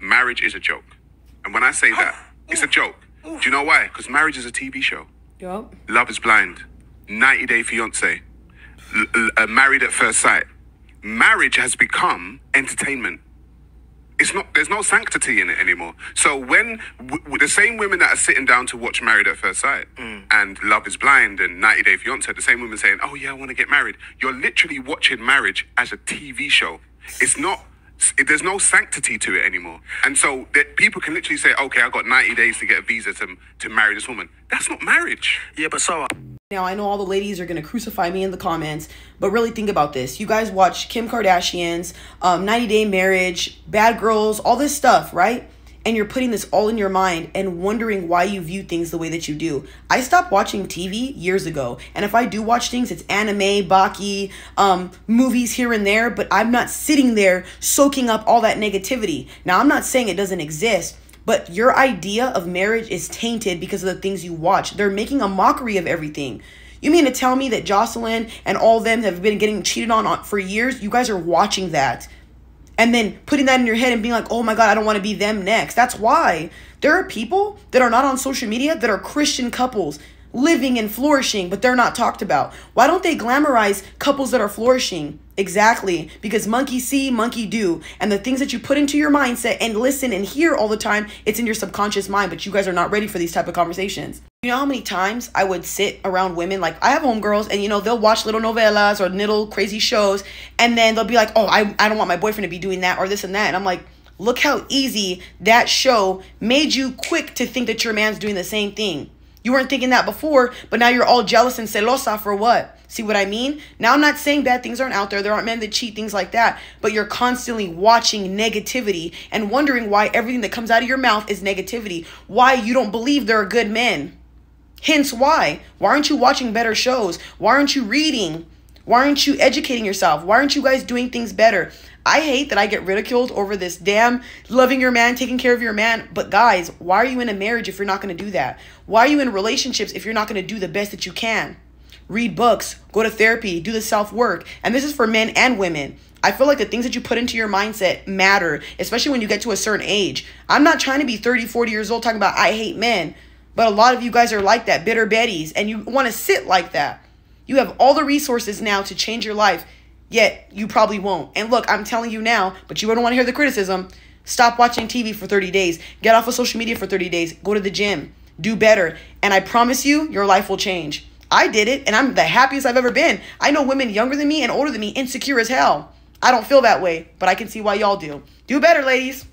marriage is a joke. And when I say that, it's a joke. Do you know why? Because marriage is a TV show. Yup. Love is Blind, 90 Day Fiance, uh, Married at First Sight. Marriage has become entertainment. It's not. There's no sanctity in it anymore. So when the same women that are sitting down to watch Married at First Sight and Love is Blind and 90 Day Fiance, the same women saying, "Oh yeah, I want to get married." You're literally watching marriage as a TV show. It's not. It- There's no sanctity to it anymore, and so that people can literally say, "Okay, I got 90 days to get a visa to to marry this woman." That's not marriage. Yeah, but so Now, I know all the ladies are going to crucify me in the comments, but really think about this. You guys watch Kim Kardashian's um, 90 Day Marriage, Bad Girls, all this stuff, right? And you're putting this all in your mind and wondering why you view things the way that you do. I stopped watching TV years ago. And if I do watch things, it's anime, Baki, um, movies here and there, but I'm not sitting there soaking up all that negativity. Now, I'm not saying it doesn't exist. But your idea of marriage is tainted because of the things you watch. They're making a mockery of everything. You mean to tell me that Jocelyn and all them have been getting cheated on, for years? You guys are watching that and then putting that in your head and being like, oh my God, I don't want to be them next. That's why. There are people that are not on social media that are Christian couples living and flourishing, but they're not talked about. Why don't they glamorize couples that are flourishing? Exactly. Because monkey see, monkey do. And the things that you put into your mindset and listen and hear all the time, it's in your subconscious mind, but you guys are not ready for these type of conversations. You know how many times I would sit around women, like I have homegirls, and you know, they'll watch little novellas or little crazy shows, and then they'll be like, oh, I, I don't want my boyfriend to be doing that or this and that. And I'm like, look how easy that show made you quick to think that your man's doing the same thing. You weren't thinking that before, but now you're all jealous and celosa for what? See what I mean? Now, I'm not saying bad things aren't out there. There aren't men that cheat, things like that. But you're constantly watching negativity and wondering why everything that comes out of your mouth is negativity. Why you don't believe there are good men. Hence, why? Why aren't you watching better shows? Why aren't you reading? Why aren't you educating yourself? Why aren't you guys doing things better? I hate that I get ridiculed over this damn loving your man, taking care of your man. But guys, why are you in a marriage if you're not going to do that? Why are you in relationships if you're not going to do the best that you can? Read books, go to therapy, do the self work. And this is for men and women. I feel like the things that you put into your mindset matter, especially when you get to a certain age. I'm not trying to be 30, 40 years old talking about I hate men. But a lot of you guys are like that, bitter Betties, and you want to sit like that. You have all the resources now to change your life, yet you probably won't. And look, I'm telling you now, but you don't want to hear the criticism. Stop watching TV for 30 days. Get off of social media for 30 days. Go to the gym. Do better. And I promise you, your life will change. I did it, and I'm the happiest I've ever been. I know women younger than me and older than me insecure as hell. I don't feel that way, but I can see why y'all do. Do better, ladies.